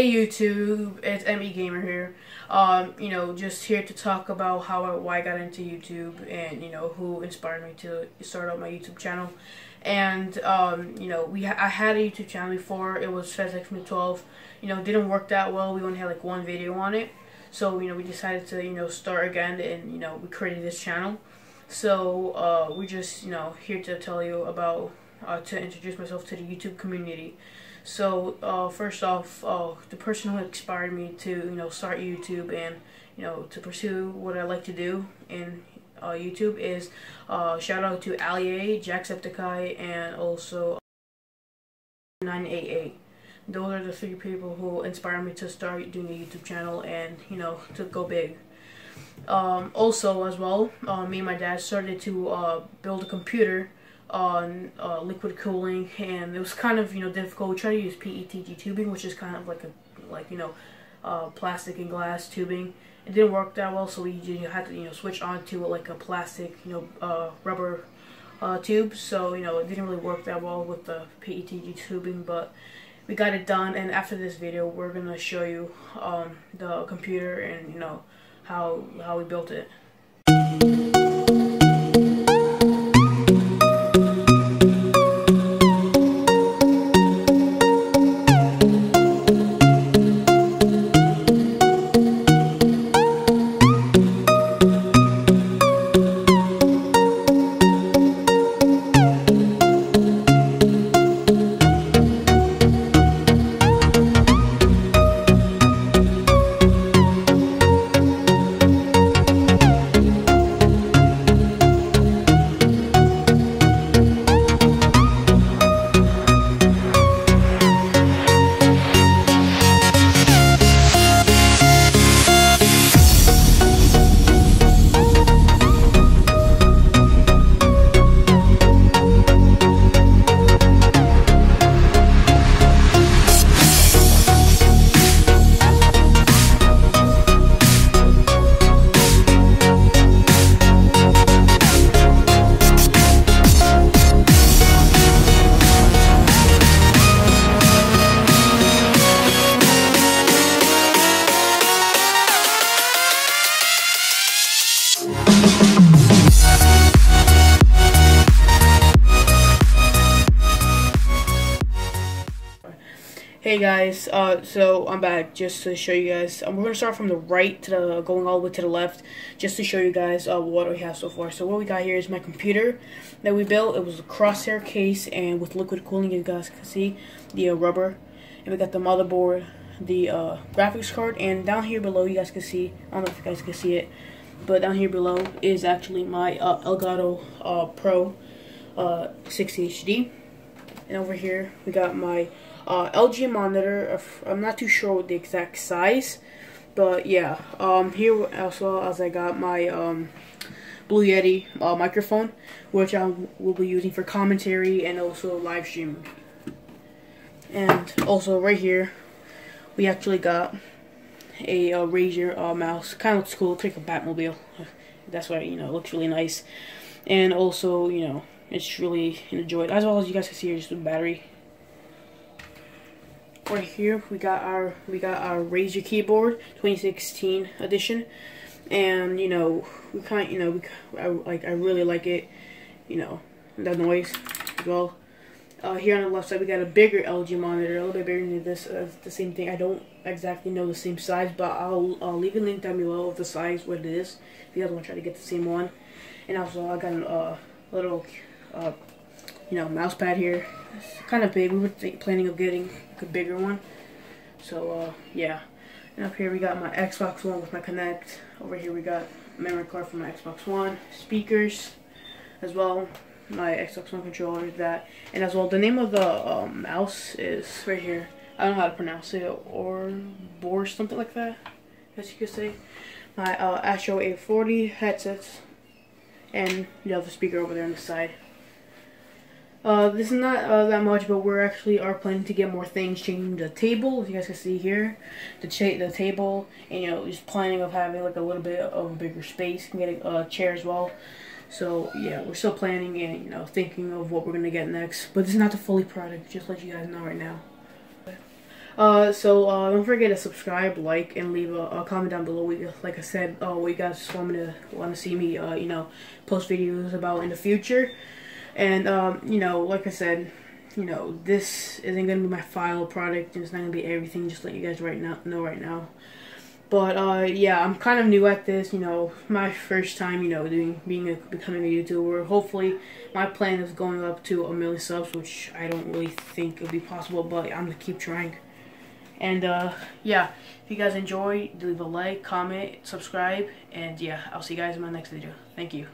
Hey YouTube, it's ME Gamer here. Um, you know, just here to talk about how I, why I got into YouTube and you know who inspired me to start up my YouTube channel. And um, you know, we ha I had a YouTube channel before. It was FezX 12. You know, didn't work that well. We only had like one video on it. So you know, we decided to you know start again, and you know, we created this channel. So uh, we're just you know here to tell you about uh, to introduce myself to the YouTube community. So uh, first off, uh, the person who inspired me to you know start YouTube and you know to pursue what I like to do in uh, YouTube is uh, shout out to Ali A, Jacksepticeye, and also 988. Those are the three people who inspired me to start doing a YouTube channel and you know to go big. Um, also, as well, uh, me and my dad started to uh, build a computer on uh, liquid cooling, and it was kind of you know difficult. We tried to use PETG tubing, which is kind of like a like you know uh, plastic and glass tubing. It didn't work that well, so we you know, had to you know switch on to like a plastic you know uh, rubber uh, tube. So you know it didn't really work that well with the PETG tubing, but we got it done. And after this video, we're gonna show you um, the computer and you know how how we built it. Hey guys, uh, so I'm back just to show you guys. Um, we're gonna start from the right to the going all the way to the left, just to show you guys uh, what we have so far. So what we got here is my computer that we built. It was a Corsair case and with liquid cooling, you guys can see the uh, rubber. And we got the motherboard, the uh, graphics card, and down here below, you guys can see. I don't know if you guys can see it, but down here below is actually my uh, Elgato uh, Pro 60 HD. And over here, we got my uh, LG monitor. I'm not too sure what the exact size, but yeah. Um, here also as I got my um, Blue Yeti uh, microphone, which I will be using for commentary and also live streaming. And also right here, we actually got a uh, Razer uh, mouse. Kind of looks cool. Like a Batmobile. That's why you know it looks really nice. And also you know it's really enjoyed. As well as you guys can see, here's the battery right here we got our we got our Razer keyboard 2016 edition. And you know we kind of, you know we I, like I really like it you know the noise as well. Uh, here on the left side we got a bigger LG monitor a little bit bigger than this uh, the same thing. I don't exactly know the same size but I'll, I'll leave a link down below of the size what it is. If you guys want to try to get the same one. And also I got a uh, little uh, you know mouse pad here it's kind of big we were planning of getting a bigger one. So, uh, yeah. And up here we got my Xbox One with my Kinect. Over here we got memory card for my Xbox One. Speakers as well. My Xbox One controller, that. And as well, the name of the um, mouse is right here. I don't know how to pronounce it. Or, or something like that. As you could say. My uh, Astro A40 headsets. And the other speaker over there on the side. Uh, this is not uh, that much, but we're actually are planning to get more things, changing the table, if you guys can see here, the cha the table, and you know, just planning of having like a little bit of a bigger space, and getting a chair as well. So yeah, we're still planning and you know thinking of what we're gonna get next, but this is not the fully product. Just let you guys know right now. Uh, so uh, don't forget to subscribe, like, and leave a, a comment down below. We, like I said, uh, what you guys want me to want to see me, uh, you know, post videos about in the future. And um, you know, like I said, you know, this isn't gonna be my final product. It's not gonna be everything. Just let you guys right now know right now. But uh, yeah, I'm kind of new at this. You know, my first time. You know, doing being a becoming a YouTuber. Hopefully, my plan is going up to a million subs, which I don't really think will be possible. But I'm gonna keep trying. And uh, yeah, if you guys enjoy, leave a like, comment, subscribe, and yeah, I'll see you guys in my next video. Thank you.